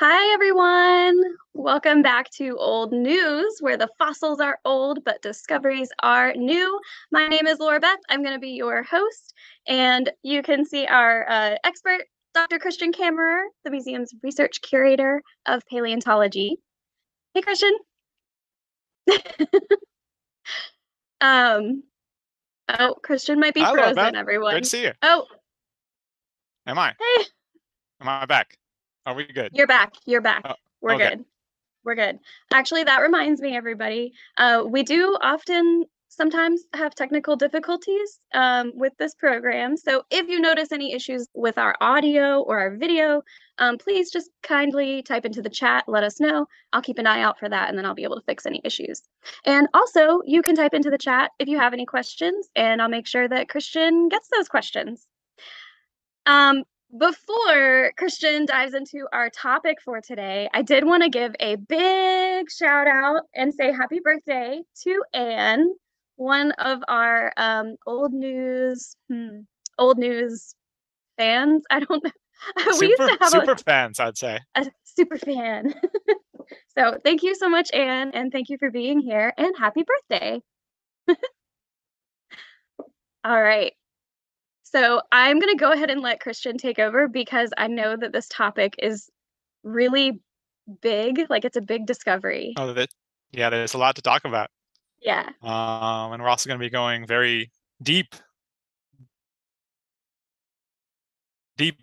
Hi, everyone. Welcome back to Old News, where the fossils are old, but discoveries are new. My name is Laura Beth. I'm going to be your host, and you can see our uh, expert, Dr. Christian Kammerer, the museum's research curator of paleontology. Hey, Christian. um, oh, Christian might be Hello, frozen, Beth. everyone. Good to see you. Oh, Am I? hey. Am I back? Are we good? You're back. You're back. Oh, We're okay. good. We're good. Actually, that reminds me, everybody. Uh, we do often sometimes have technical difficulties um, with this program. So if you notice any issues with our audio or our video, um, please just kindly type into the chat, let us know. I'll keep an eye out for that and then I'll be able to fix any issues. And also, you can type into the chat if you have any questions, and I'll make sure that Christian gets those questions. Um, before Christian dives into our topic for today, I did want to give a big shout out and say happy birthday to Anne, one of our um, old news, hmm, old news fans. I don't know. we used super to have super fans, I'd say. a, a super fan. so thank you so much, Anne, and thank you for being here and happy birthday. All right. So I'm going to go ahead and let Christian take over because I know that this topic is really big. Like it's a big discovery. Oh, that yeah, there's a lot to talk about. Yeah. Um, and we're also going to be going very deep, deep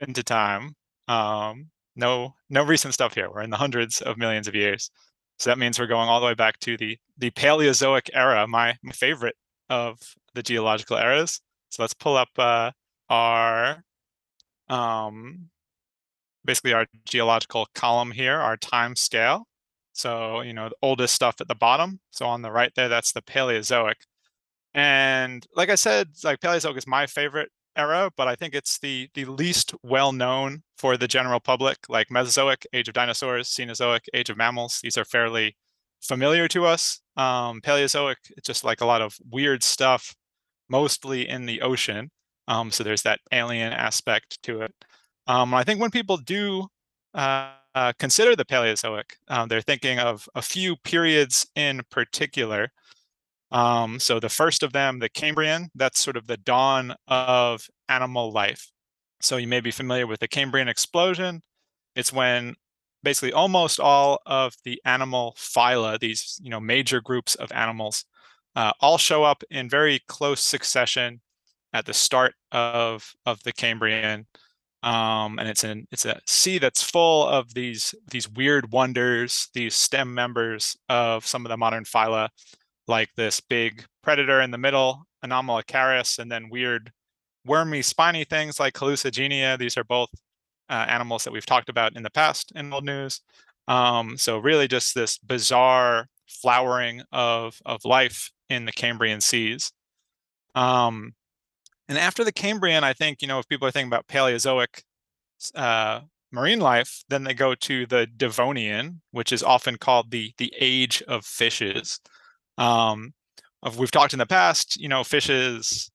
into time. Um, no, no recent stuff here. We're in the hundreds of millions of years. So that means we're going all the way back to the the Paleozoic era, my my favorite of the geological eras. So let's pull up uh, our um, basically our geological column here, our time scale. So, you know, the oldest stuff at the bottom. So on the right there, that's the Paleozoic. And like I said, like Paleozoic is my favorite era, but I think it's the the least well known for the general public. Like Mesozoic, Age of Dinosaurs, Cenozoic, Age of Mammals. These are fairly familiar to us. Um, Paleozoic, it's just like a lot of weird stuff, mostly in the ocean. Um, so there's that alien aspect to it. Um, I think when people do uh, uh, consider the Paleozoic, um, they're thinking of a few periods in particular. Um, so the first of them, the Cambrian, that's sort of the dawn of animal life. So you may be familiar with the Cambrian explosion. It's when basically almost all of the animal phyla, these you know major groups of animals, uh, all show up in very close succession at the start of of the Cambrian um, and it's an it's a sea that's full of these these weird wonders, these stem members of some of the modern phyla, like this big predator in the middle, Anomalocaris, and then weird wormy, spiny things like Hallucigenia. These are both uh, animals that we've talked about in the past in old news. Um, so really, just this bizarre flowering of of life in the Cambrian seas. Um, and after the Cambrian, I think, you know, if people are thinking about Paleozoic uh, marine life, then they go to the Devonian, which is often called the the age of fishes. Um, we've talked in the past, you know, fishes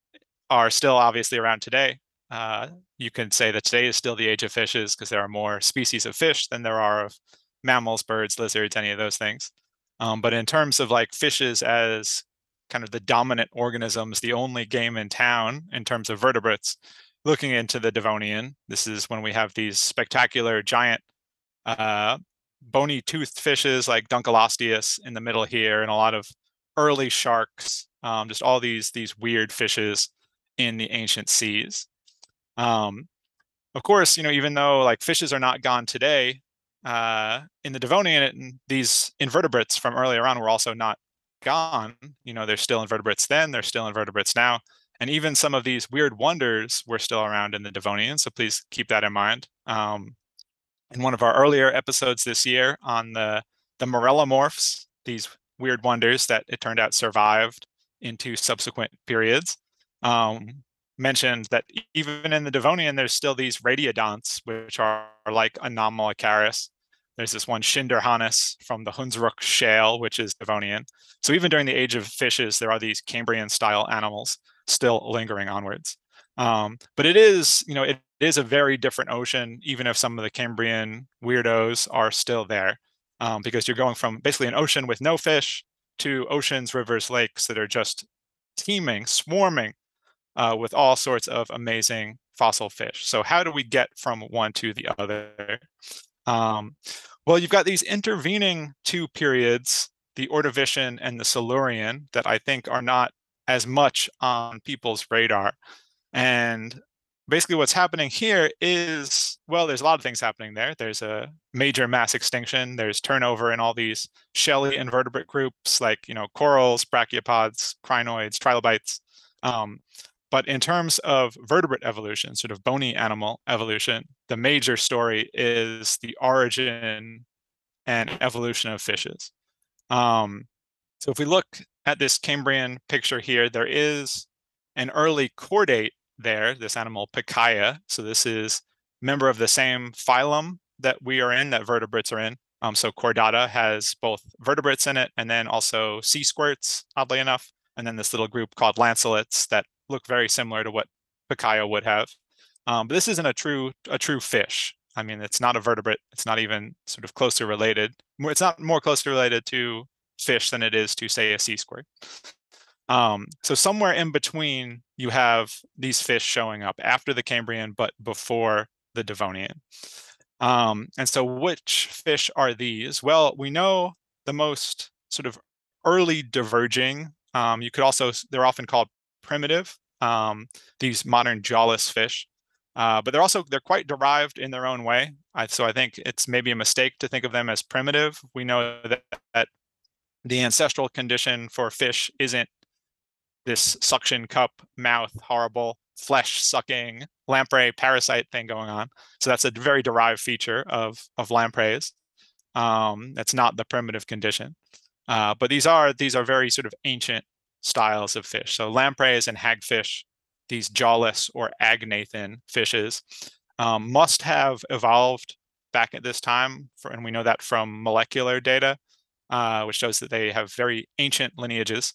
are still obviously around today. Uh, you can say that today is still the age of fishes because there are more species of fish than there are of mammals, birds, lizards, any of those things. Um, but in terms of like fishes as kind of the dominant organisms, the only game in town in terms of vertebrates. Looking into the Devonian, this is when we have these spectacular giant uh, bony toothed fishes like Dunkleosteus in the middle here, and a lot of early sharks, um, just all these these weird fishes in the ancient seas. Um, of course, you know, even though like fishes are not gone today, uh, in the Devonian, these invertebrates from earlier on were also not gone. You know, there's still invertebrates then, there's still invertebrates now. And even some of these weird wonders were still around in the Devonian. So please keep that in mind. Um, in one of our earlier episodes this year on the, the marrellomorphs, these weird wonders that it turned out survived into subsequent periods, um, mentioned that even in the Devonian, there's still these radiodonts, which are, are like Anomalocaris, there's this one Schinderhannes from the Hunsrück Shale, which is Devonian. So even during the age of fishes, there are these Cambrian style animals still lingering onwards. Um, but it is, you know, it is a very different ocean, even if some of the Cambrian weirdos are still there, um, because you're going from basically an ocean with no fish to oceans, rivers, lakes that are just teeming, swarming uh, with all sorts of amazing fossil fish. So how do we get from one to the other? Um, well, you've got these intervening two periods, the Ordovician and the Silurian, that I think are not as much on people's radar. And basically what's happening here is, well, there's a lot of things happening there. There's a major mass extinction. There's turnover in all these shelly invertebrate groups like, you know, corals, brachiopods, crinoids, trilobites. Um, but in terms of vertebrate evolution, sort of bony animal evolution, the major story is the origin and evolution of fishes. Um, so if we look at this Cambrian picture here, there is an early chordate there, this animal Pikaia. So this is member of the same phylum that we are in, that vertebrates are in. Um, so chordata has both vertebrates in it and then also sea squirts, oddly enough. And then this little group called lancelets that look very similar to what Pikaia would have. Um, but this isn't a true a true fish. I mean, it's not a vertebrate. It's not even sort of closely related. It's not more closely related to fish than it is to say a sea squirt. Um, so somewhere in between, you have these fish showing up after the Cambrian, but before the Devonian. Um, and so which fish are these? Well, we know the most sort of early diverging. Um, you could also, they're often called primitive, um, these modern jawless fish. Uh, but they're also, they're quite derived in their own way. I, so I think it's maybe a mistake to think of them as primitive. We know that, that the ancestral condition for fish isn't this suction cup mouth horrible flesh sucking lamprey parasite thing going on so that's a very derived feature of of lampreys um that's not the primitive condition uh, but these are these are very sort of ancient styles of fish so lampreys and hagfish these jawless or agnathan fishes um, must have evolved back at this time for, and we know that from molecular data uh, which shows that they have very ancient lineages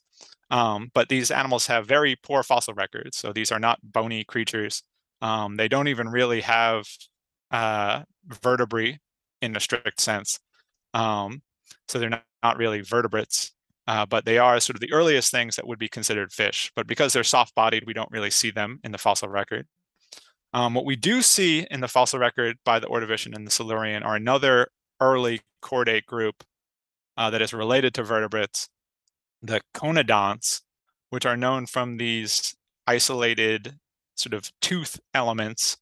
um, but these animals have very poor fossil records. So these are not bony creatures. Um, they don't even really have uh, vertebrae in a strict sense. Um, so they're not, not really vertebrates, uh, but they are sort of the earliest things that would be considered fish. But because they're soft bodied, we don't really see them in the fossil record. Um, what we do see in the fossil record by the Ordovician and the Silurian are another early chordate group uh, that is related to vertebrates the conodonts, which are known from these isolated sort of tooth elements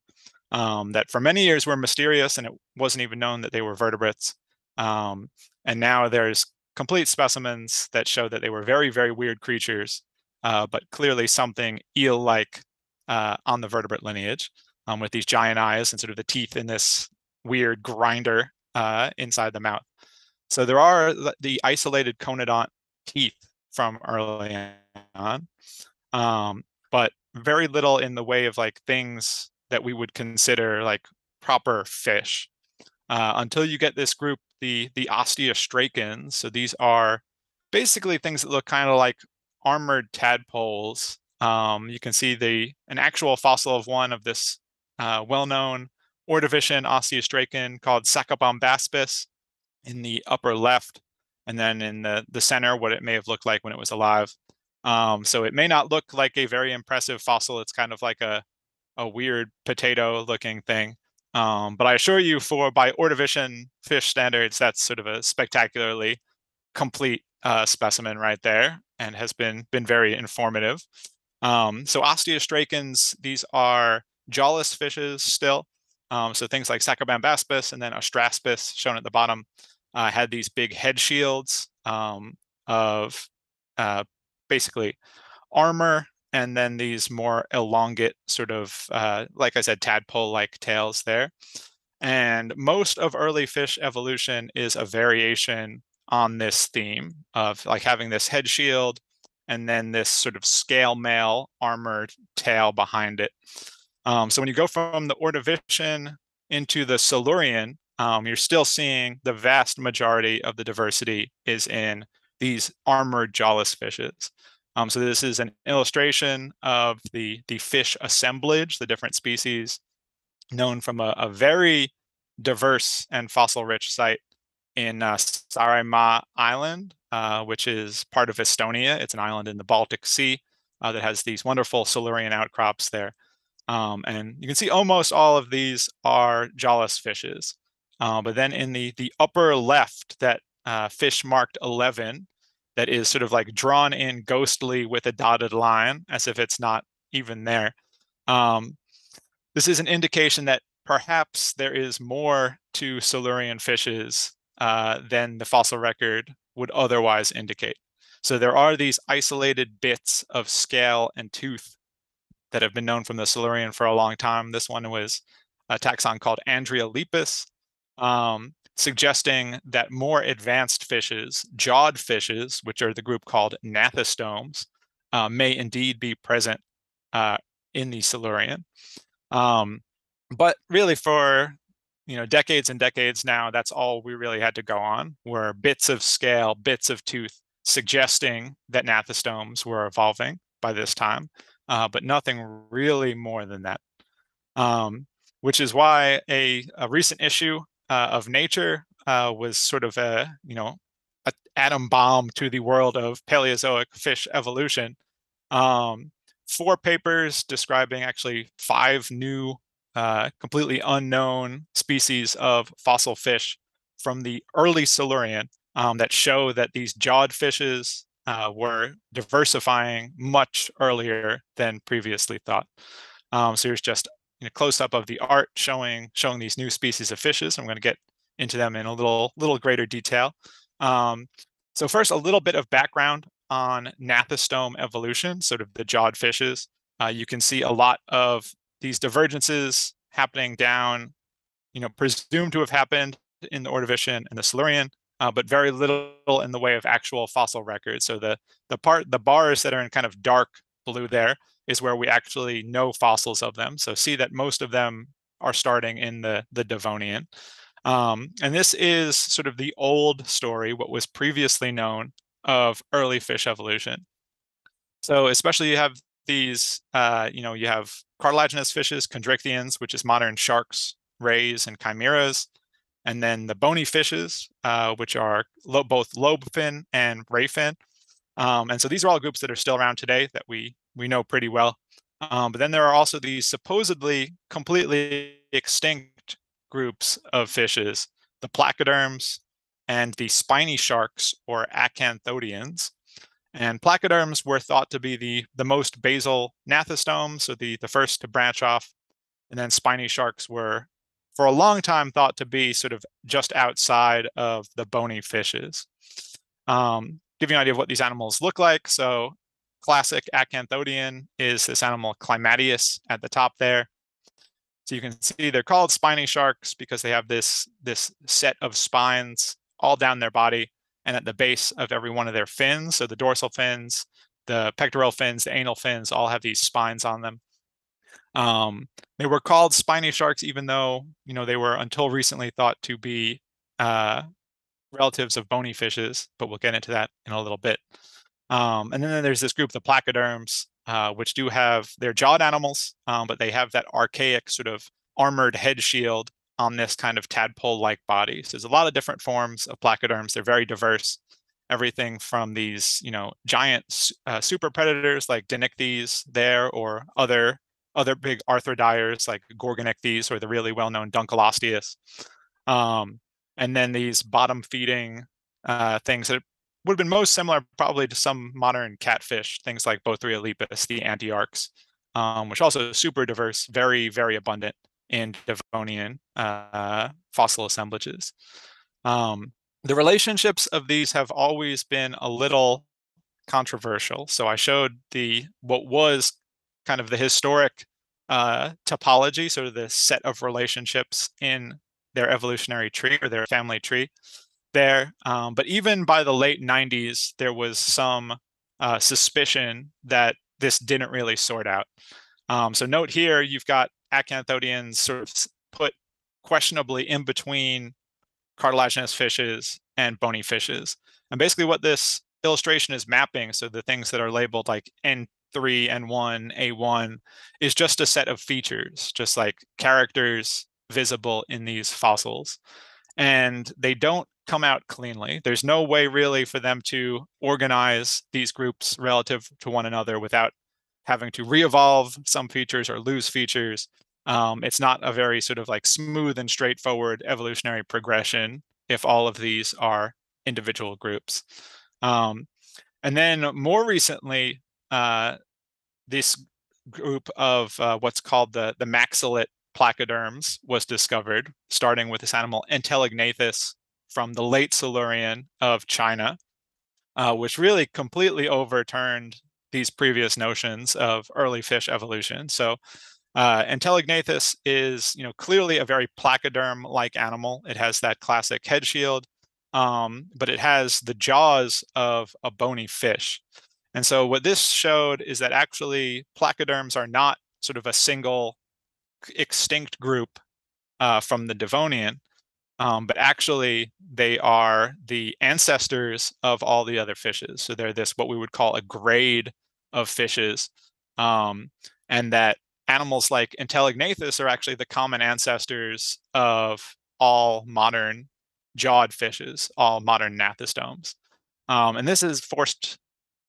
um, that for many years were mysterious and it wasn't even known that they were vertebrates. Um, and now there's complete specimens that show that they were very, very weird creatures, uh, but clearly something eel-like uh, on the vertebrate lineage um, with these giant eyes and sort of the teeth in this weird grinder uh, inside the mouth. So there are the isolated conodont teeth from early on, um, but very little in the way of like things that we would consider like proper fish uh, until you get this group, the the osteostracans. So these are basically things that look kind of like armored tadpoles. Um, you can see the an actual fossil of one of this uh, well-known Ordovician osteostracan called Sacabambaspis in the upper left and then in the, the center, what it may have looked like when it was alive. Um, so it may not look like a very impressive fossil. It's kind of like a, a weird potato looking thing. Um, but I assure you for by Ordovician fish standards, that's sort of a spectacularly complete uh, specimen right there and has been, been very informative. Um, so osteostracans, these are jawless fishes still. Um, so things like Sacabambaspis and then Astraspis shown at the bottom uh, had these big head shields um, of uh, basically armor and then these more elongate sort of uh, like i said tadpole like tails there and most of early fish evolution is a variation on this theme of like having this head shield and then this sort of scale mail armored tail behind it um, so when you go from the ordovician into the silurian um, you're still seeing the vast majority of the diversity is in these armored jawless fishes. Um, so this is an illustration of the, the fish assemblage, the different species known from a, a very diverse and fossil-rich site in uh, Saaremaa Island, uh, which is part of Estonia. It's an island in the Baltic Sea uh, that has these wonderful Silurian outcrops there. Um, and you can see almost all of these are jawless fishes. Uh, but then in the, the upper left, that uh, fish marked 11, that is sort of like drawn in ghostly with a dotted line as if it's not even there. Um, this is an indication that perhaps there is more to Silurian fishes uh, than the fossil record would otherwise indicate. So there are these isolated bits of scale and tooth that have been known from the Silurian for a long time. This one was a taxon called Andreolepis, um, suggesting that more advanced fishes, jawed fishes, which are the group called gnathostomes, uh, may indeed be present uh, in the Silurian. Um, but really for you know decades and decades now, that's all we really had to go on were bits of scale, bits of tooth, suggesting that gnathostomes were evolving by this time, uh, but nothing really more than that. Um, which is why a, a recent issue uh, of Nature uh, was sort of a you know an atom bomb to the world of Paleozoic fish evolution. Um, four papers describing actually five new, uh, completely unknown species of fossil fish from the early Silurian um, that show that these jawed fishes uh, were diversifying much earlier than previously thought. Um, so here's just a close up of the art showing showing these new species of fishes. I'm going to get into them in a little little greater detail. Um, so first, a little bit of background on gnathostome evolution, sort of the jawed fishes. Uh, you can see a lot of these divergences happening down, you know, presumed to have happened in the Ordovician and the Silurian, uh, but very little in the way of actual fossil records. So the the part the bars that are in kind of dark blue there is where we actually know fossils of them. So see that most of them are starting in the the Devonian. Um, and this is sort of the old story, what was previously known of early fish evolution. So especially you have these, uh, you know, you have cartilaginous fishes, chondrichthyans, which is modern sharks, rays, and chimeras. And then the bony fishes, uh, which are lo both lobe fin and ray fin. Um, and so these are all groups that are still around today that we we know pretty well. Um, but then there are also these supposedly completely extinct groups of fishes, the placoderms, and the spiny sharks or acanthodians. And placoderms were thought to be the, the most basal gnathostomes, so the, the first to branch off. And then spiny sharks were, for a long time, thought to be sort of just outside of the bony fishes. Um, give you an idea of what these animals look like. So classic acanthodian is this animal Climatius at the top there. So you can see they're called spiny sharks because they have this, this set of spines all down their body and at the base of every one of their fins. So the dorsal fins, the pectoral fins, the anal fins all have these spines on them. Um, they were called spiny sharks, even though you know they were until recently thought to be uh, relatives of bony fishes, but we'll get into that in a little bit. Um, and then there's this group, the placoderms, uh, which do have their jawed animals, um, but they have that archaic sort of armored head shield on this kind of tadpole-like body. So there's a lot of different forms of placoderms. They're very diverse. Everything from these, you know, giant uh, super predators like Dinichthys there, or other other big arthrodires like Gorgonichthys or the really well-known Dunkleosteus. Um, and then these bottom-feeding uh, things that would have been most similar probably to some modern catfish, things like Bothriolepis, the antiarchs, um, which also super diverse, very, very abundant in Devonian uh, fossil assemblages. Um, the relationships of these have always been a little controversial. So I showed the what was kind of the historic uh, topology, sort of the set of relationships in their evolutionary tree or their family tree there. Um, but even by the late 90s, there was some uh, suspicion that this didn't really sort out. Um, so note here, you've got acanthodians sort of put questionably in between cartilaginous fishes and bony fishes. And basically what this illustration is mapping. So the things that are labeled like N3, N1, A1 is just a set of features, just like characters visible in these fossils. And they don't come out cleanly. There's no way really for them to organize these groups relative to one another without having to re-evolve some features or lose features. Um, it's not a very sort of like smooth and straightforward evolutionary progression if all of these are individual groups. Um, and then more recently, uh, this group of uh, what's called the, the maxillate placoderms was discovered, starting with this animal Entelognathus from the late Silurian of China, uh, which really completely overturned these previous notions of early fish evolution. So uh, Entelognathus is, you know, clearly a very placoderm-like animal. It has that classic head shield, um, but it has the jaws of a bony fish. And so what this showed is that actually placoderms are not sort of a single extinct group uh, from the Devonian, um, but actually they are the ancestors of all the other fishes. So they're this what we would call a grade of fishes, um, and that animals like Entelognathus are actually the common ancestors of all modern jawed fishes, all modern gnathostomes. Um, and this has forced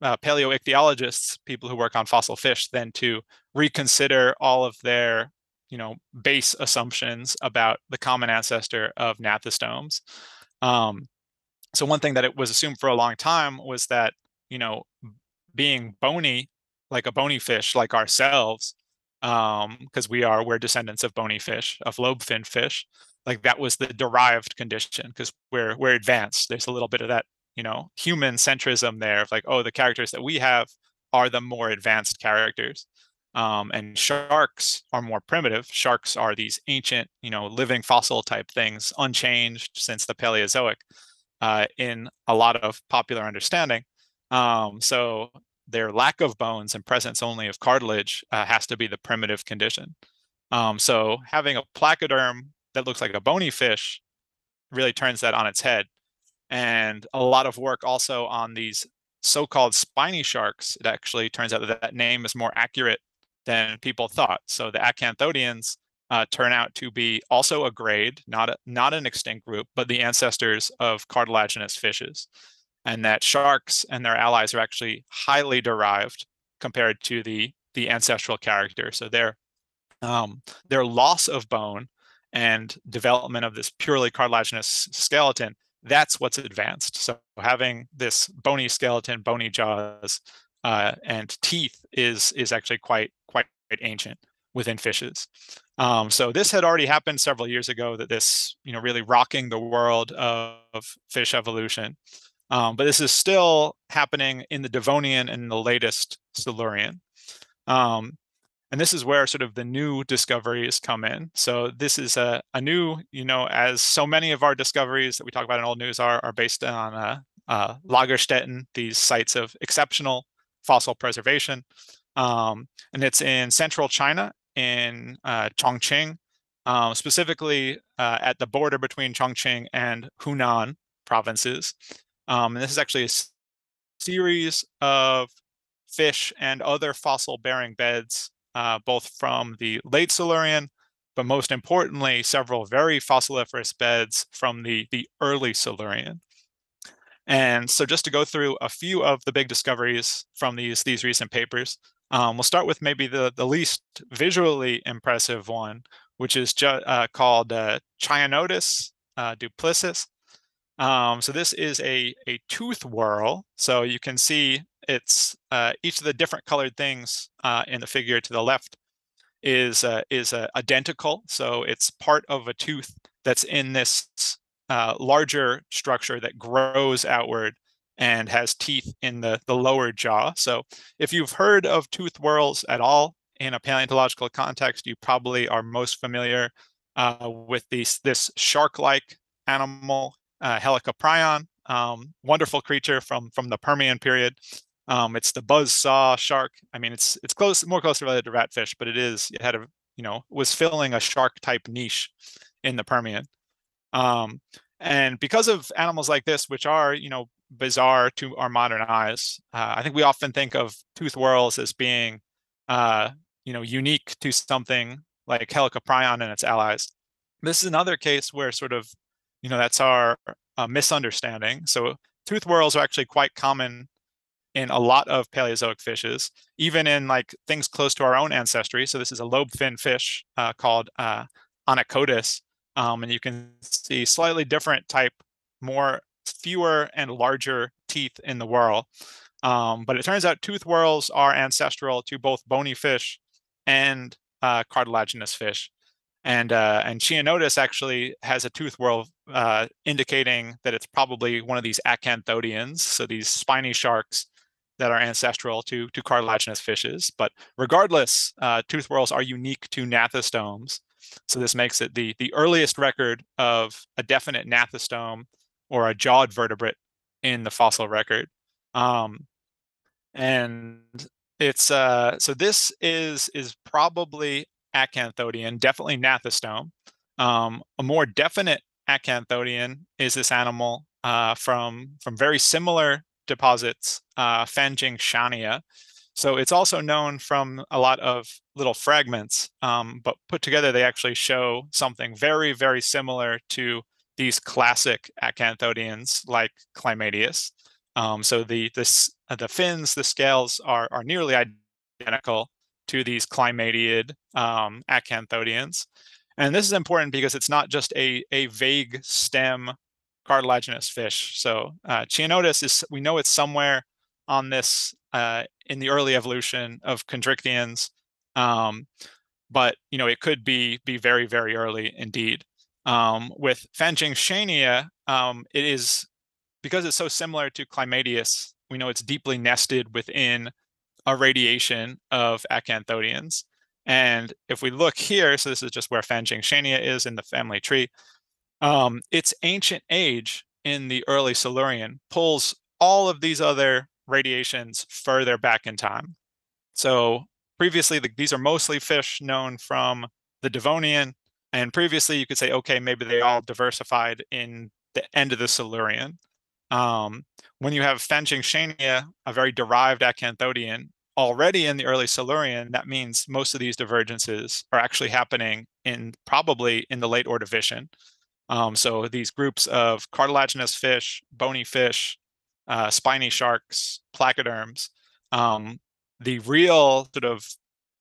uh, paleoichthyologists, people who work on fossil fish, then to reconsider all of their you know base assumptions about the common ancestor of gnathostomes. Um, so one thing that it was assumed for a long time was that you know being bony, like a bony fish, like ourselves, um, because we are we're descendants of bony fish, of lobe fin fish, like that was the derived condition because we're we're advanced. There's a little bit of that you know human centrism there of like oh the characters that we have are the more advanced characters um, and sharks are more primitive. Sharks are these ancient, you know, living fossil type things, unchanged since the Paleozoic, uh, in a lot of popular understanding. Um, so their lack of bones and presence only of cartilage uh, has to be the primitive condition. Um, so having a placoderm that looks like a bony fish really turns that on its head. And a lot of work also on these so-called spiny sharks. It actually turns out that that name is more accurate than people thought. So the acanthodians uh, turn out to be also a grade, not a, not an extinct group, but the ancestors of cartilaginous fishes, and that sharks and their allies are actually highly derived compared to the the ancestral character. So their um, their loss of bone and development of this purely cartilaginous skeleton that's what's advanced. So having this bony skeleton, bony jaws, uh, and teeth is is actually quite quite ancient within fishes. Um, so this had already happened several years ago. That this you know really rocking the world of fish evolution, um, but this is still happening in the Devonian and the latest Silurian. Um, and this is where sort of the new discoveries come in. So this is a, a new, you know, as so many of our discoveries that we talk about in old news are, are based on uh, uh, Lagerstätten, these sites of exceptional fossil preservation. Um, and it's in central China in uh, Chongqing, um, specifically uh, at the border between Chongqing and Hunan provinces. Um, and this is actually a series of fish and other fossil bearing beds, uh, both from the late Silurian, but most importantly, several very fossiliferous beds from the, the early Silurian. And so just to go through a few of the big discoveries from these, these recent papers, um, we'll start with maybe the, the least visually impressive one, which is uh, called uh, uh, duplicis. Um, so this is a, a tooth whorl. So you can see it's uh, each of the different colored things uh, in the figure to the left is uh, is identical. So it's part of a tooth that's in this uh, larger structure that grows outward and has teeth in the, the lower jaw. So if you've heard of tooth whorls at all in a paleontological context, you probably are most familiar uh, with these, this shark-like animal, uh, Helicoprion, um, wonderful creature from, from the Permian period. Um, it's the buzz saw shark. I mean, it's it's close, more closely related to ratfish, but it is it had a you know was filling a shark type niche in the Permian. Um, And because of animals like this, which are, you know, bizarre to our modern eyes, uh, I think we often think of tooth whorls as being, uh, you know, unique to something like Helicoprion and its allies. This is another case where sort of, you know, that's our uh, misunderstanding. So tooth whorls are actually quite common in a lot of Paleozoic fishes, even in like things close to our own ancestry. So this is a lobe fin fish uh, called uh, Onychodus, um, and you can see slightly different type, more fewer and larger teeth in the whorl. Um, but it turns out tooth whorls are ancestral to both bony fish and uh, cartilaginous fish. And uh, and Qianodus actually has a tooth whorl uh, indicating that it's probably one of these acanthodians, so these spiny sharks that are ancestral to, to cartilaginous fishes. But regardless, uh, tooth whorls are unique to gnathostomes. So this makes it the, the earliest record of a definite gnathostome or a jawed vertebrate in the fossil record. Um, and it's uh, so this is is probably acanthodian, definitely gnathostome. Um, a more definite acanthodian is this animal uh, from from very similar deposits, uh, Fanjingshania. So it's also known from a lot of little fragments, um, but put together, they actually show something very, very similar to these classic acanthodians like Climatius. Um, so the this uh, the fins, the scales are are nearly identical to these climatiid um, acanthodians. And this is important because it's not just a, a vague stem cartilaginous fish. So uh, Qianodus is, we know it's somewhere on this uh, in the early evolution of chondrichthyans, um, but you know it could be be very very early indeed. Um, with Fanjingshania, um, it is because it's so similar to Climatius. We know it's deeply nested within a radiation of acanthodians. And if we look here, so this is just where Fanjingshania is in the family tree. Um, its ancient age in the early Silurian pulls all of these other radiations further back in time. So previously, the, these are mostly fish known from the Devonian, and previously you could say, okay, maybe they all diversified in the end of the Silurian. Um, when you have Fanjingshania, a very derived acanthodian, already in the early Silurian, that means most of these divergences are actually happening in probably in the late Ordovician. Um, so these groups of cartilaginous fish, bony fish, uh, spiny sharks, placoderms, um, the real sort of,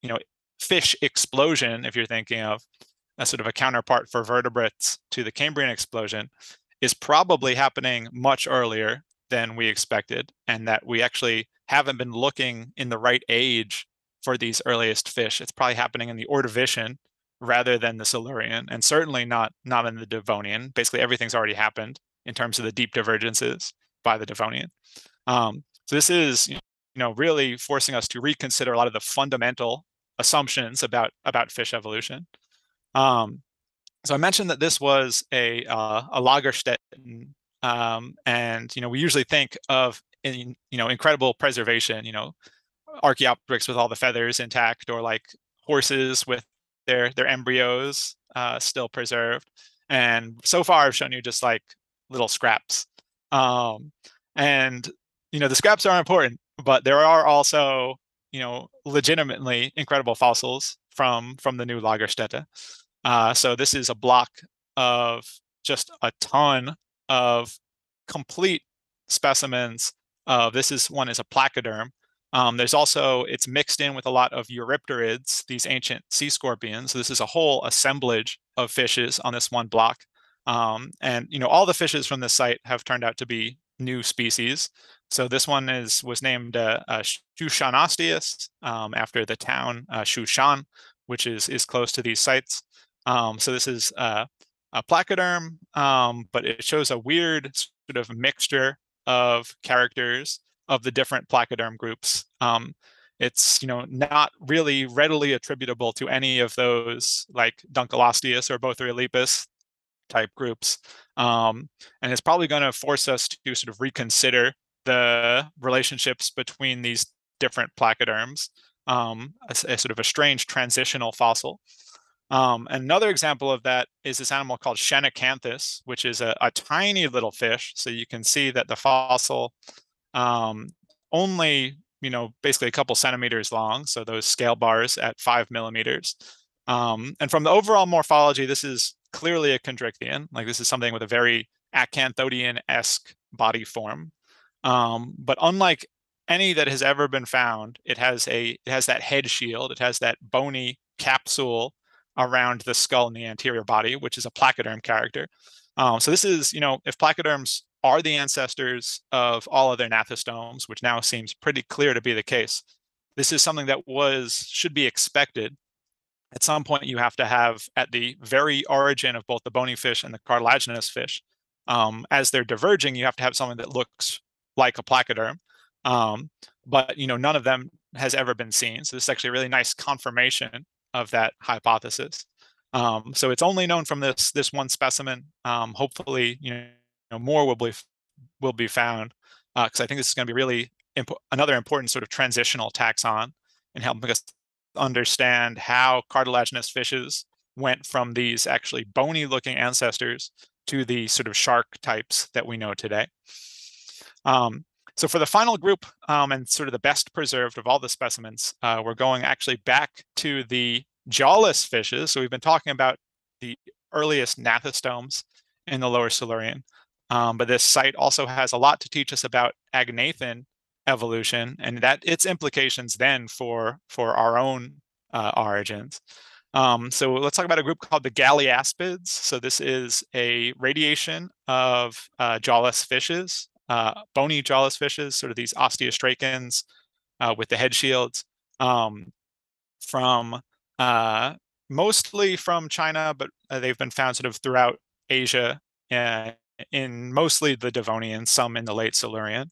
you know, fish explosion, if you're thinking of a sort of a counterpart for vertebrates to the Cambrian explosion, is probably happening much earlier than we expected, and that we actually haven't been looking in the right age for these earliest fish. It's probably happening in the Ordovician, rather than the Silurian, and certainly not not in the Devonian. Basically, everything's already happened in terms of the deep divergences by the Devonian. Um, so this is you know really forcing us to reconsider a lot of the fundamental assumptions about about fish evolution. Um, so I mentioned that this was a uh, a Lagerstätten, um, and you know we usually think of in, you know incredible preservation, you know Archaeopteryx with all the feathers intact, or like horses with their their embryos uh, still preserved. And so far, I've shown you just like little scraps. Um, and you know the scraps are important, but there are also you know legitimately incredible fossils from from the new Lagerstätte. Uh, so this is a block of just a ton of complete specimens. Of this is one is a placoderm, um, there's also, it's mixed in with a lot of eurypterids, these ancient sea scorpions. So this is a whole assemblage of fishes on this one block. Um, and, you know, all the fishes from this site have turned out to be new species. So this one is was named uh, uh, Xiushanosteus um, after the town uh, Xiushan, which is is close to these sites. Um, so this is uh, a placoderm, um, but it shows a weird sort of mixture of characters of the different placoderm groups. Um, it's you know not really readily attributable to any of those like Dunkleosteus or Bothriolepis type groups, um, and it's probably going to force us to sort of reconsider the relationships between these different placoderms. Um, a, a, sort of a strange transitional fossil. Um, another example of that is this animal called Shenacanthus, which is a, a tiny little fish. So you can see that the fossil um, only, you know, basically a couple centimeters long. So those scale bars at five millimeters. Um, and from the overall morphology, this is clearly a chondrichthyan. Like this is something with a very acanthodian-esque body form. Um, but unlike any that has ever been found, it has a it has that head shield, it has that bony capsule around the skull in the anterior body, which is a placoderm character. Um, so this is, you know, if placoderms are the ancestors of all other gnathostomes, which now seems pretty clear to be the case, this is something that was should be expected. At some point, you have to have at the very origin of both the bony fish and the cartilaginous fish, um, as they're diverging, you have to have something that looks like a placoderm. Um, but you know, none of them has ever been seen. So this is actually a really nice confirmation of that hypothesis. Um, so it's only known from this this one specimen. Um, hopefully, you know, more will be will be found because uh, I think this is going to be really imp another important sort of transitional taxon in helping us understand how cartilaginous fishes went from these actually bony looking ancestors to the sort of shark types that we know today. Um, so for the final group um, and sort of the best preserved of all the specimens, uh, we're going actually back to the jawless fishes. So we've been talking about the earliest gnathostomes in the lower Silurian. Um, but this site also has a lot to teach us about agnathan evolution and that its implications then for for our own uh, origins. Um, so let's talk about a group called the Galiaspids. So this is a radiation of uh, jawless fishes uh, bony jawless fishes, sort of these osteostracans uh, with the head shields, um, from uh, mostly from China, but uh, they've been found sort of throughout Asia, in mostly the Devonian, some in the late Silurian.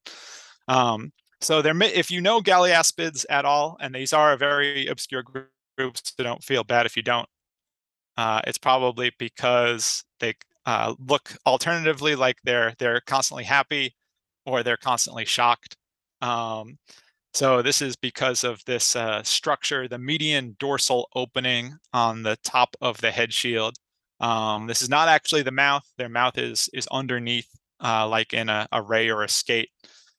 Um, so there, if you know Galiaspids at all, and these are a very obscure group, so don't feel bad if you don't. Uh, it's probably because they uh, look alternatively like they're they're constantly happy or they're constantly shocked. Um, so this is because of this uh, structure, the median dorsal opening on the top of the head shield. Um, this is not actually the mouth. Their mouth is is underneath, uh, like in a, a ray or a skate.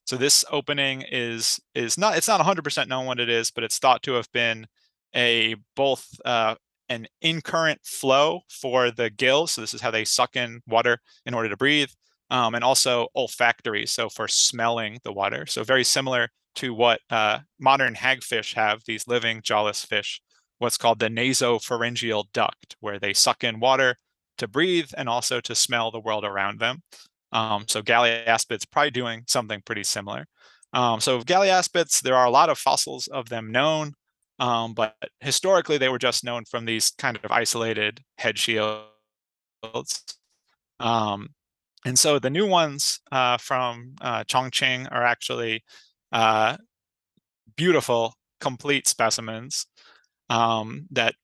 So this opening is is not it's not 100% known what it is, but it's thought to have been a both uh, an incurrent flow for the gills. So this is how they suck in water in order to breathe, um, and also olfactory, so for smelling the water. So very similar to what uh, modern hagfish have, these living jawless fish, what's called the nasopharyngeal duct, where they suck in water to breathe and also to smell the world around them. Um, so Galiaspids probably doing something pretty similar. Um, so Galiaspids, there are a lot of fossils of them known, um, but historically they were just known from these kind of isolated head shields. Um, and so the new ones uh, from uh, Chongqing are actually uh, beautiful, complete specimens um, that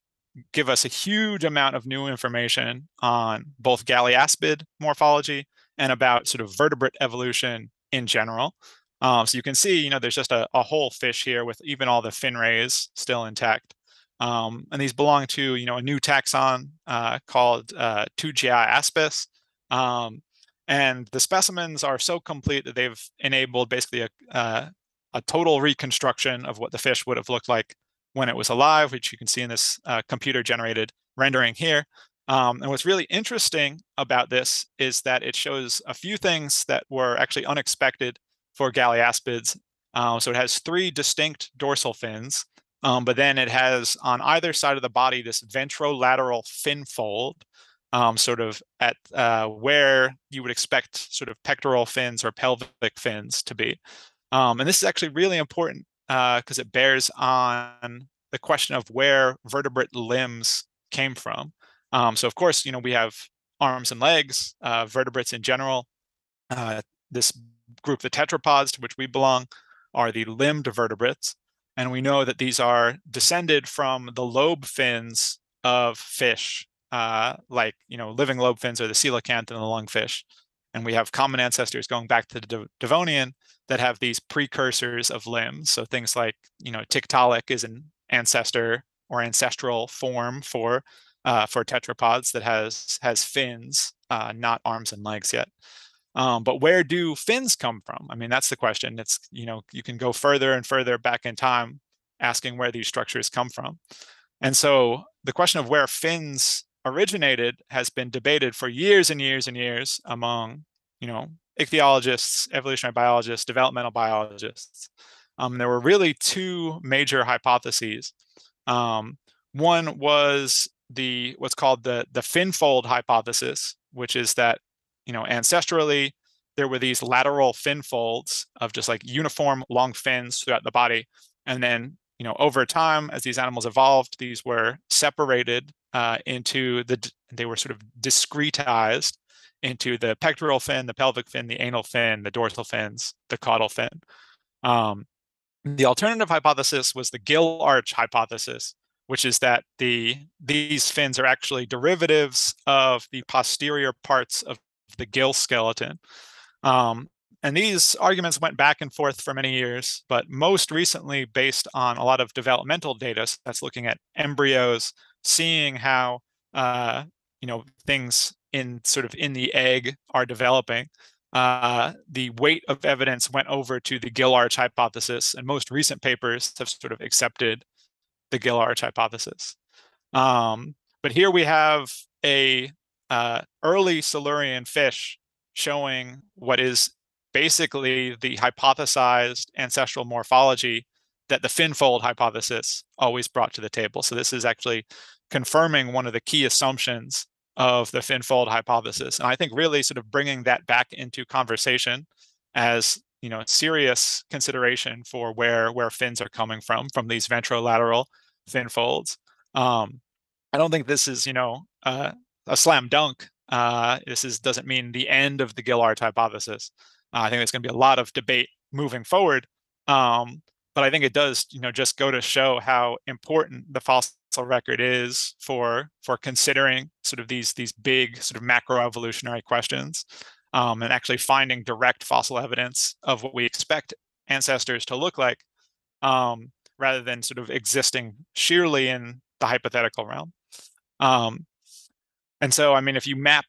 give us a huge amount of new information on both Galiaspid morphology and about sort of vertebrate evolution in general. Um, so you can see, you know, there's just a, a, whole fish here with even all the fin rays still intact. Um, and these belong to, you know, a new taxon uh, called uh, Tujiaaspis. Um, and the specimens are so complete that they've enabled basically a, uh, a total reconstruction of what the fish would have looked like when it was alive, which you can see in this uh, computer generated rendering here. Um, and what's really interesting about this is that it shows a few things that were actually unexpected for Galiaspids. Uh, so it has three distinct dorsal fins, um, but then it has on either side of the body this ventrolateral fin fold, um, sort of at uh, where you would expect sort of pectoral fins or pelvic fins to be. Um, and this is actually really important because uh, it bears on the question of where vertebrate limbs came from. Um, so of course, you know, we have arms and legs, uh, vertebrates in general. Uh, this group, the tetrapods, to which we belong, are the limbed vertebrates. And we know that these are descended from the lobe fins of fish uh, like you know living lobe fins or the coelacanth and the lungfish. And we have common ancestors going back to the Devonian that have these precursors of limbs. So things like you know Tiktaalik is an ancestor or ancestral form for uh, for tetrapods that has has fins, uh, not arms and legs yet. Um, but where do fins come from? I mean, that's the question. It's you know you can go further and further back in time, asking where these structures come from. And so the question of where fins originated has been debated for years and years and years among you know ichthyologists, evolutionary biologists, developmental biologists. Um, there were really two major hypotheses. Um, one was the what's called the the finfold hypothesis, which is that you know ancestrally there were these lateral fin folds of just like uniform long fins throughout the body, and then you know over time as these animals evolved, these were separated uh, into the they were sort of discretized into the pectoral fin, the pelvic fin, the anal fin, the dorsal fins, the caudal fin. Um, the alternative hypothesis was the gill arch hypothesis, which is that the these fins are actually derivatives of the posterior parts of the gill skeleton. Um, and these arguments went back and forth for many years, but most recently based on a lot of developmental data so that's looking at embryos, seeing how uh, you know things in sort of in the egg are developing. Uh, the weight of evidence went over to the gill arch hypothesis, and most recent papers have sort of accepted the gill arch hypothesis. Um, but here we have a uh, early Silurian fish showing what is basically the hypothesized ancestral morphology that the finfold hypothesis always brought to the table. So this is actually confirming one of the key assumptions of the finfold hypothesis. And I think really sort of bringing that back into conversation as you know serious consideration for where where fins are coming from from these ventrolateral fin folds. Um, I don't think this is you know uh, a slam dunk. Uh, this is doesn't mean the end of the gill arch hypothesis. Uh, I think there's going to be a lot of debate moving forward. Um, but I think it does, you know, just go to show how important the fossil record is for for considering sort of these these big sort of macroevolutionary questions, um, and actually finding direct fossil evidence of what we expect ancestors to look like, um, rather than sort of existing sheerly in the hypothetical realm. Um, and so, I mean, if you map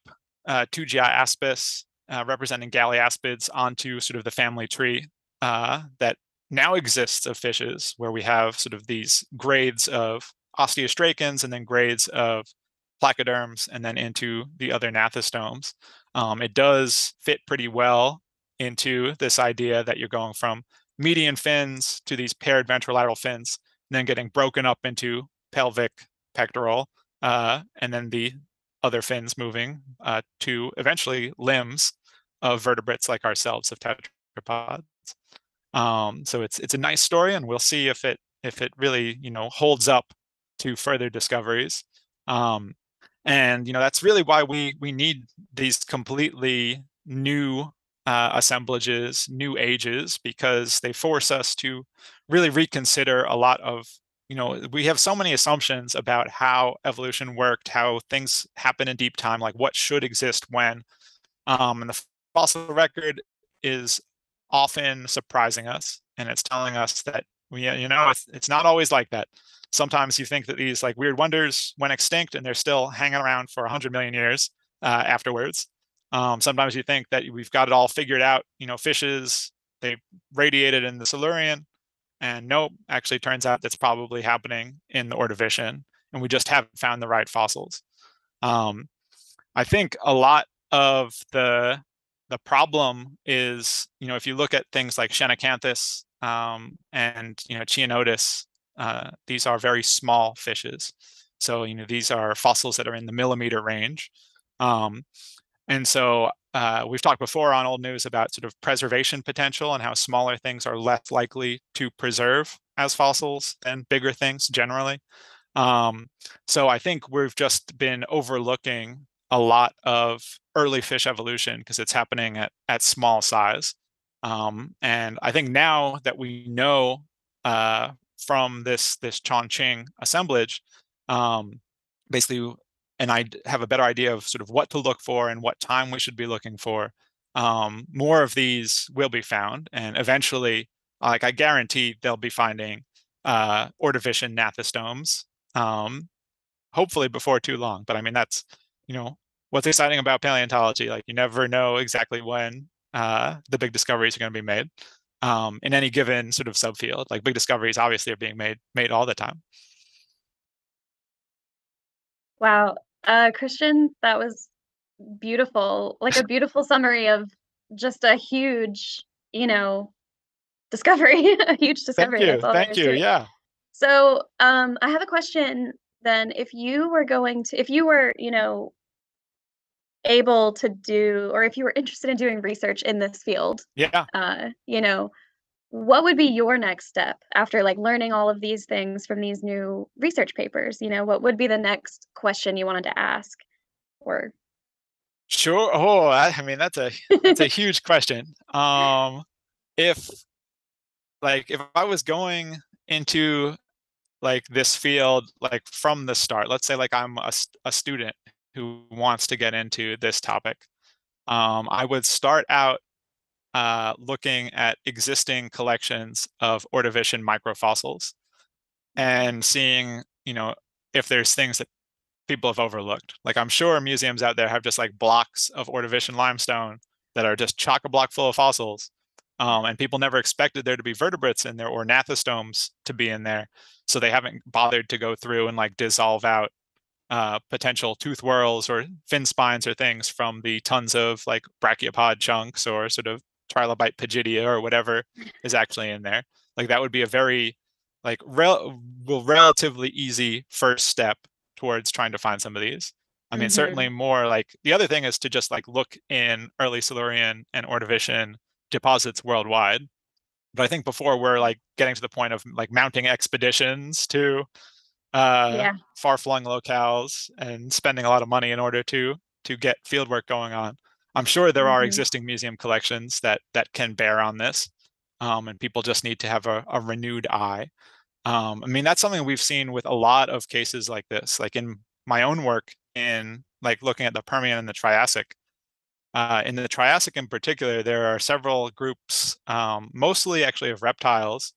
uh, Tujiaaspis uh, representing galeaspids onto sort of the family tree uh, that now exists of fishes, where we have sort of these grades of osteostracans and then grades of placoderms and then into the other gnathostomes. Um, it does fit pretty well into this idea that you're going from median fins to these paired ventrolateral fins, and then getting broken up into pelvic, pectoral, uh, and then the other fins moving uh, to eventually limbs of vertebrates like ourselves, of tetrapods. Um, so it's it's a nice story, and we'll see if it if it really you know holds up to further discoveries. Um, and you know that's really why we we need these completely new uh, assemblages, new ages, because they force us to really reconsider a lot of you know we have so many assumptions about how evolution worked how things happen in deep time like what should exist when um, and the fossil record is often surprising us and it's telling us that we you know it's, it's not always like that. Sometimes you think that these like weird wonders went extinct and they're still hanging around for 100 million years uh, afterwards um, sometimes you think that we've got it all figured out you know fishes they radiated in the silurian and nope, actually turns out that's probably happening in the Ordovician, and we just haven't found the right fossils. Um, I think a lot of the the problem is, you know, if you look at things like Shenacanthus um, and you know Qianodus, uh, these are very small fishes. So you know these are fossils that are in the millimeter range. Um, and so uh, we've talked before on old news about sort of preservation potential and how smaller things are less likely to preserve as fossils than bigger things generally. Um, so I think we've just been overlooking a lot of early fish evolution because it's happening at, at small size. Um, and I think now that we know uh, from this this Chongqing assemblage, um, basically and I have a better idea of sort of what to look for and what time we should be looking for, um, more of these will be found. And eventually, like I guarantee they'll be finding uh, Ordovician gnathostomes, um, hopefully before too long. But I mean, that's you know what's exciting about paleontology. Like you never know exactly when uh, the big discoveries are going to be made um, in any given sort of subfield. Like big discoveries obviously are being made made all the time. Wow, uh, Christian, that was beautiful. Like a beautiful summary of just a huge, you know, discovery, a huge discovery. Thank you. Thank you. Yeah. So, um, I have a question then. If you were going to, if you were, you know, able to do, or if you were interested in doing research in this field, yeah, uh, you know, what would be your next step after like learning all of these things from these new research papers? You know, what would be the next question you wanted to ask, or Sure. Oh, I, I mean that's a that's a huge question. Um, if like if I was going into like this field like from the start, let's say like I'm a, a student who wants to get into this topic, um, I would start out uh, looking at existing collections of Ordovician microfossils and seeing, you know, if there's things that people have overlooked. Like I'm sure museums out there have just like blocks of Ordovician limestone that are just chock a block full of fossils. Um, and people never expected there to be vertebrates in there or gnathostomes to be in there. So they haven't bothered to go through and like dissolve out uh, potential tooth whorls or fin spines or things from the tons of like brachiopod chunks or sort of trilobite pygidia or whatever is actually in there. Like that would be a very like rel- relatively easy first step towards trying to find some of these. I mean, mm-hmm. certainly more like the other thing is to just like look in early Silurian and Ordovician deposits worldwide. But I think before we're like getting to the point of like mounting expeditions to uh, yeah. far-flung locales and spending a lot of money in order to to get fieldwork going on. I'm sure there mm-hmm. are existing museum collections that that can bear on this, um, and people just need to have a, a renewed eye. Um, I mean, that's something we've seen with a lot of cases like this. Like in my own work in like looking at the Permian and the Triassic. Uh, in the Triassic in particular, there are several groups, um, mostly actually of reptiles,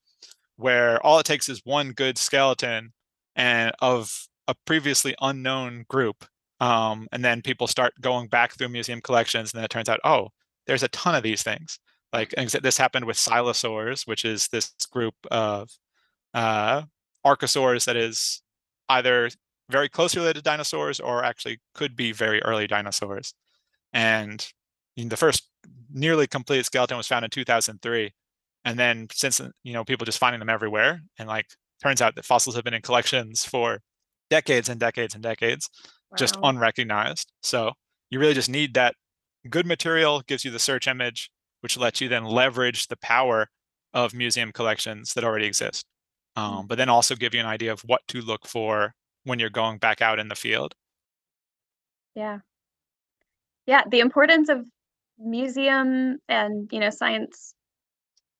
where all it takes is one good skeleton and of a previously unknown group. Um, and then people start going back through museum collections, and then it turns out, oh, there's a ton of these things. Like this happened with silesaurs, which is this group of uh, archosaurs that is either very closely related to dinosaurs or actually could be very early dinosaurs. And the first nearly complete skeleton was found in 2003. And then since, you know, people just finding them everywhere and like turns out that fossils have been in collections for decades and decades and decades, wow. just unrecognized. So you really just need that good material gives you the search image, which lets you then leverage the power of museum collections that already exist. Mm. um, but then also give you an idea of what to look for when you're going back out in the field. Yeah. Yeah, the importance of museum and, you know, science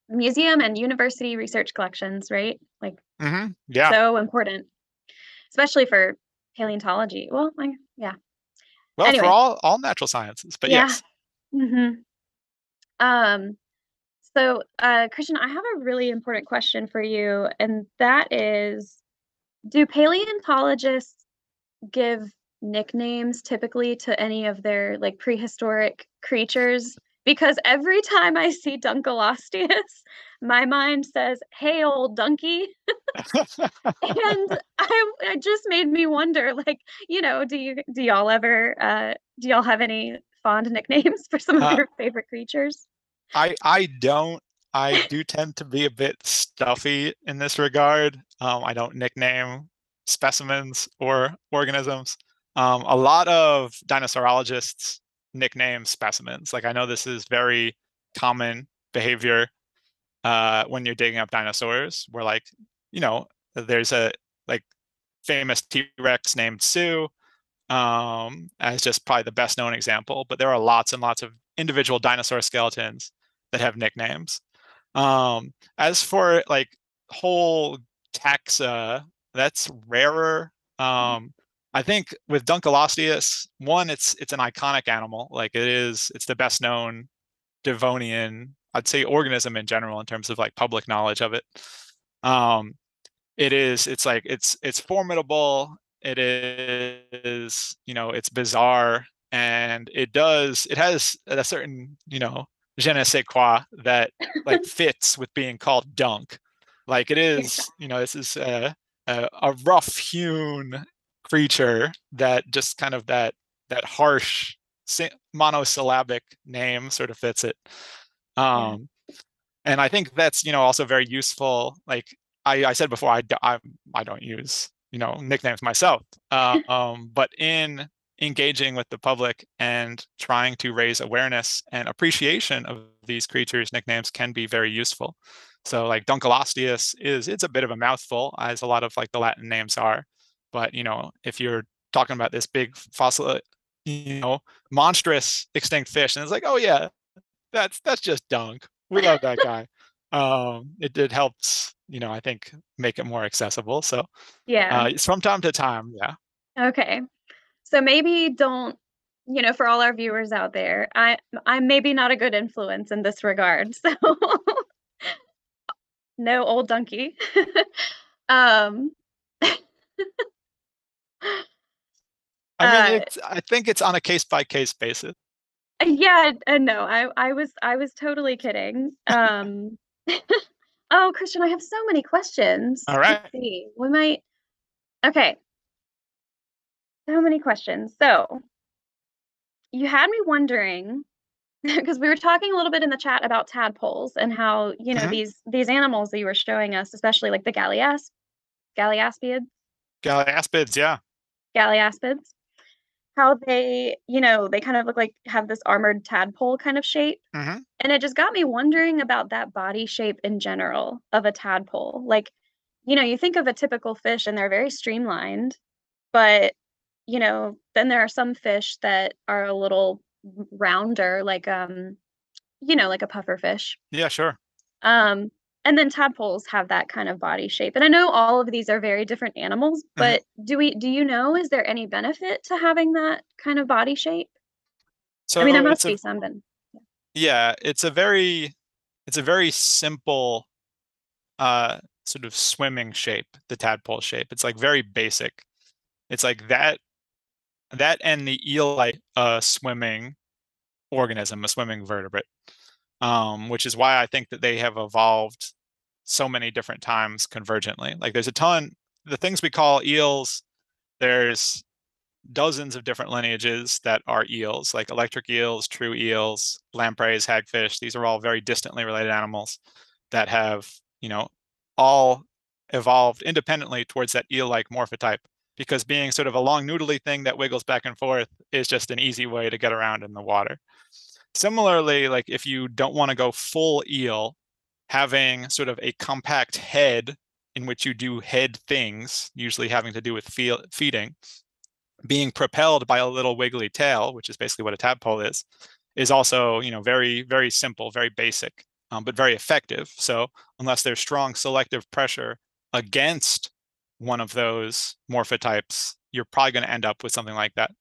museum and university research collections, right? Like mm-hmm. yeah. so important. Especially for paleontology. Well, like yeah. Well, anyway. for all all natural sciences, but yeah. yes. Mm-hmm. Um so, uh, Christian, I have a really important question for you, and that is Do paleontologists give nicknames typically to any of their like prehistoric creatures? Because every time I see Dunkleosteus, my mind says, "Hey, old donkey," and I it just made me wonder, like, you know, do you do y'all ever uh, do y'all have any fond nicknames for some of uh, your favorite creatures? I I don't. I do tend to be a bit stuffy in this regard. Um, I don't nickname specimens or organisms. Um, a lot of dinosaurologists nickname specimens. Like I know this is very common behavior uh, when you're digging up dinosaurs, where like you know there's a like famous T-Rex named Sue um, as just probably the best known example, but there are lots and lots of individual dinosaur skeletons that have nicknames. Um, as for like whole taxa, that's rarer. Mm-hmm. Um, I think with Dunkleosteus, one, it's it's an iconic animal. Like it is, it's the best known Devonian, I'd say organism in general in terms of like public knowledge of it. Um, it is, it's like it's it's formidable It is, you know, it's bizarre and it does, it has a certain, you know, je ne sais quoi that like fits with being called dunk. Like it is, you know, this is a, a, a rough hewn creature that just kind of that that harsh monosyllabic name sort of fits it. Um. And I think that's you know also very useful. Like I, I said before, I, I I don't use you know nicknames myself, uh, um, but in engaging with the public and trying to raise awareness and appreciation of these creatures, nicknames can be very useful. So like Dunkleosteus is it's a bit of a mouthful, as a lot of like the Latin names are. But you know, if you're talking about this big fossil, you know, monstrous extinct fish, and it's like, oh yeah, that's that's just Dunk. We love that guy. um, it, it helps, you know, I think make it more accessible. So yeah, uh, it's from time to time. Yeah. Okay. So maybe don't you know for all our viewers out there i i'm maybe not a good influence in this regard so no old donkey um I mean, uh, it's, I think it's on a case by case basis. Yeah, uh, no, I I was I was totally kidding. Um, oh, Christian, I have so many questions. All right, we might. Okay, so many questions. So, you had me wondering because we were talking a little bit in the chat about tadpoles and how you know mm-hmm. these these animals that you were showing us, especially like the gallias, galeaspids. Galeaspids, yeah. Galeaspids how they, you know, they kind of look like have this armored tadpole kind of shape. Mm-hmm. And it just got me wondering about that body shape in general of a tadpole. Like, you know, you think of a typical fish and they're very streamlined, but, you know, then there are some fish that are a little rounder, like, um, you know, like a puffer fish. Yeah, sure. Um, and then tadpoles have that kind of body shape. And i know all of these are very different animals mm-hmm. but do we do you know is there any benefit to having that kind of body shape? So i mean there must be a, some ben- yeah it's a very it's a very simple uh sort of swimming shape the tadpole shape. It's like very basic. It's like that that and the eel like uh swimming organism a swimming vertebrate um, which is why I think that they have evolved so many different times convergently. Like there's a ton, the things we call eels, there's dozens of different lineages that are eels, like electric eels, true eels, lampreys, hagfish. These are all very distantly related animals that have, you know, all evolved independently towards that eel-like morphotype because being sort of a long noodly thing that wiggles back and forth is just an easy way to get around in the water. Similarly, like if you don't want to go full eel, having sort of a compact head in which you do head things, usually having to do with feel, feeding, being propelled by a little wiggly tail, which is basically what a tadpole is, is also you know very very simple, very basic, um, but very effective. So unless there's strong selective pressure against one of those morphotypes, you're probably going to end up with something like that.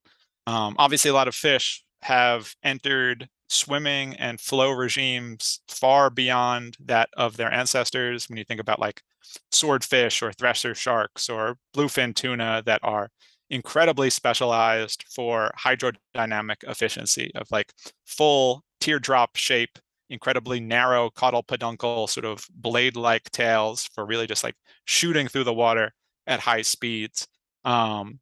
Um, obviously, a lot of fish have entered swimming and flow regimes far beyond that of their ancestors. When you think about like swordfish or thresher sharks or bluefin tuna that are incredibly specialized for hydrodynamic efficiency of like full teardrop shape, incredibly narrow caudal peduncle, sort of blade-like tails for really just like shooting through the water at high speeds. Um,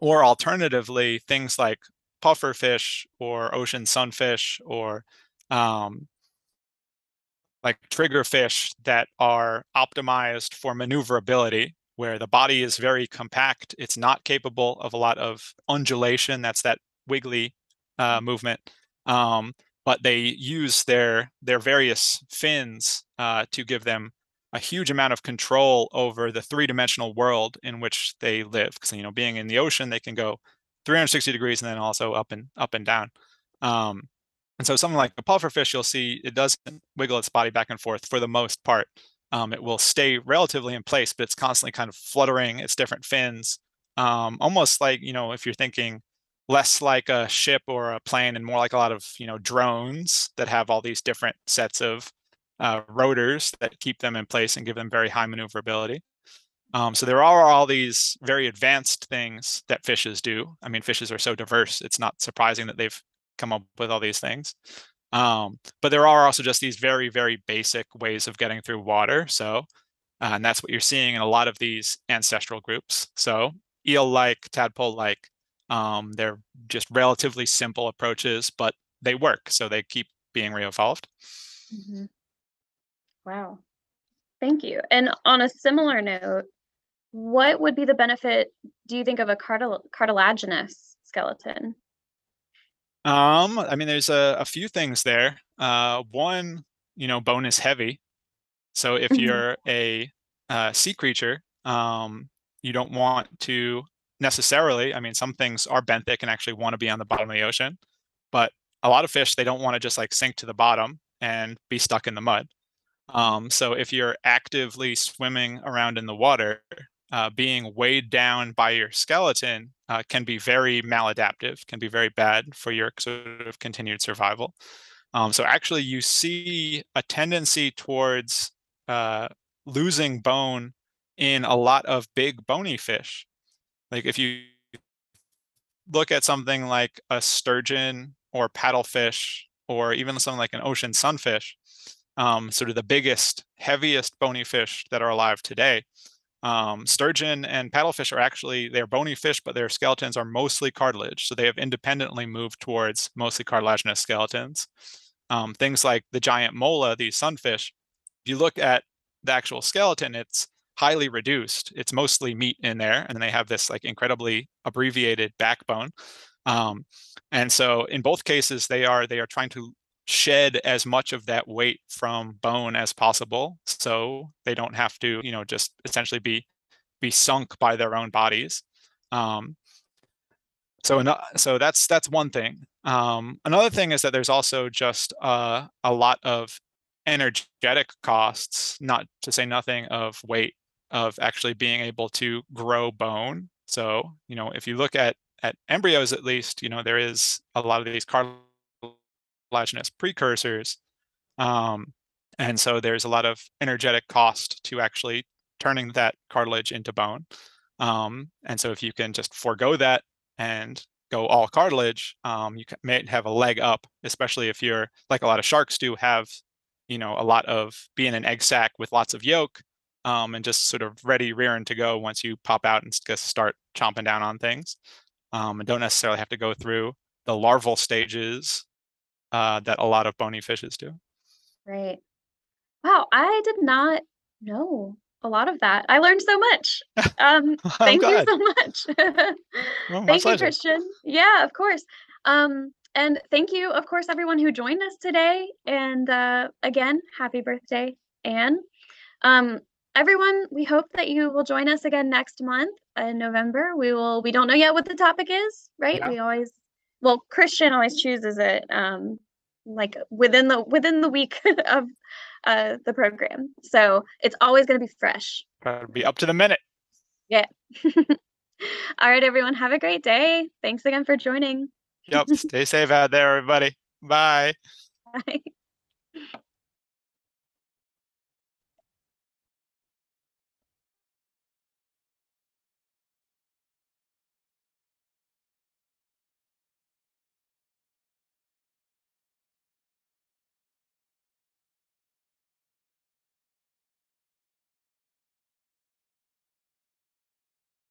or alternatively, things like pufferfish or ocean sunfish or um, like triggerfish that are optimized for maneuverability where the body is very compact it's not capable of a lot of undulation that's that wiggly uh, movement um, but they use their their various fins uh, to give them a huge amount of control over the three-dimensional world in which they live because you know being in the ocean they can go 360 degrees and then also up and up and down. Um, and so something like a pufferfish, you'll see it doesn't wiggle its body back and forth for the most part. Um, it will stay relatively in place, but it's constantly kind of fluttering its different fins, um, almost like you know if you're thinking less like a ship or a plane and more like a lot of you know drones that have all these different sets of uh, rotors that keep them in place and give them very high maneuverability. Um, so there are all these very advanced things that fishes do. I mean, fishes are so diverse; it's not surprising that they've come up with all these things. Um, but there are also just these very, very basic ways of getting through water. So, uh, and that's what you're seeing in a lot of these ancestral groups. So, eel-like, tadpole-like, um, they're just relatively simple approaches, but they work. So they keep being re-evolved. Mhm. Wow. Thank you. And on a similar note, what would be the benefit, do you think, of a cartil cartilaginous skeleton? Um, I mean, there's a, a few things there. Uh, one, you know, bone is heavy. So if Mhm. you're a uh, sea creature, um, you don't want to necessarily. I mean, some things are benthic and actually want to be on the bottom of the ocean, but a lot of fish they don't want to just like sink to the bottom and be stuck in the mud. Um, so if you're actively swimming around in the water, uh, being weighed down by your skeleton uh, can be very maladaptive, can be very bad for your sort of continued survival. Um, so actually, you see a tendency towards uh, losing bone in a lot of big bony fish. Like if you look at something like a sturgeon or paddlefish, or even something like an ocean sunfish, um, sort of the biggest, heaviest bony fish that are alive today. Um, sturgeon and paddlefish are actually they're bony fish, but their skeletons are mostly cartilage, so they have independently moved towards mostly cartilaginous skeletons. Um, things like the giant mola, these sunfish, if you look at the actual skeleton, it's highly reduced. It's mostly meat in there, and then they have this like incredibly abbreviated backbone. Um, and so in both cases, they are they are trying to shed as much of that weight from bone as possible so they don't have to you know just essentially be be sunk by their own bodies um, so so that's that's one thing um, another thing is that there's also just uh, a lot of energetic costs not to say nothing of weight of actually being able to grow bone so you know if you look at at embryos at least you know there is a lot of these cartilage cartilaginous precursors. Um, and so there's a lot of energetic cost to actually turning that cartilage into bone. Um, and so if you can just forego that and go all cartilage, um, you may have a leg up, especially if you're like a lot of sharks do have, you know, a lot of being an egg sac with lots of yolk um, and just sort of ready rearing to go once you pop out and just start chomping down on things. Um, and don't necessarily have to go through the larval stages uh, that a lot of bony fishes do. Right. Wow, I did not know a lot of that. I learned so much. Um, thank you so much. Well, thank you. Christian. Yeah, of course. Um, and thank you, of course, everyone who joined us today. And uh, again, happy birthday, Anne. Um, everyone, we hope that you will join us again next month in November. We will. We don't know yet what the topic is, right? Yeah. We always well christian always chooses it um like within the within the week of uh the program so it's always going to be fresh be up to the minute. yeah all right everyone have a great day thanks again for joining Yep. Stay safe out there, everybody. Bye. bye